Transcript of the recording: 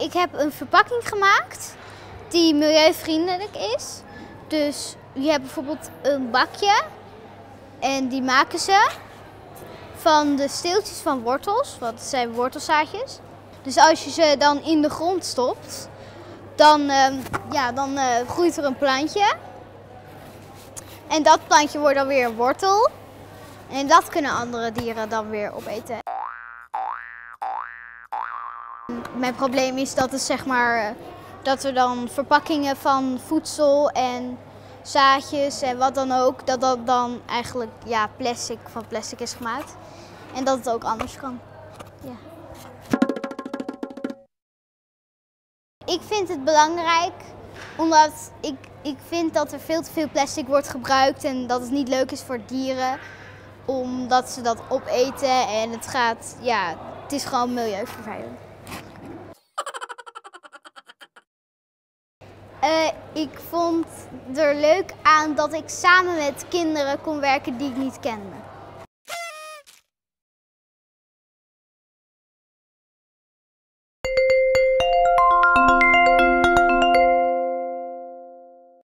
ik heb een verpakking gemaakt die milieuvriendelijk is. Dus je hebt bijvoorbeeld een bakje en die maken ze van de steeltjes van wortels, wat zijn wortelzaadjes. Dus als je ze dan in de grond stopt, dan, ehm, ja, dan eh, groeit er een plantje. En dat plantje wordt dan weer een wortel. En dat kunnen andere dieren dan weer opeten. Mijn probleem is dat het zeg maar eh, dat er dan verpakkingen van voedsel en zaadjes en wat dan ook, dat dat dan eigenlijk ja, plastic van plastic is gemaakt. En dat het ook anders kan. Ja. Ik vind het belangrijk omdat ik, ik vind dat er veel te veel plastic wordt gebruikt en dat het niet leuk is voor dieren omdat ze dat opeten en het gaat, ja, het is gewoon milieuvervuilend. Uh, ik vond er leuk aan dat ik samen met kinderen kon werken die ik niet kende.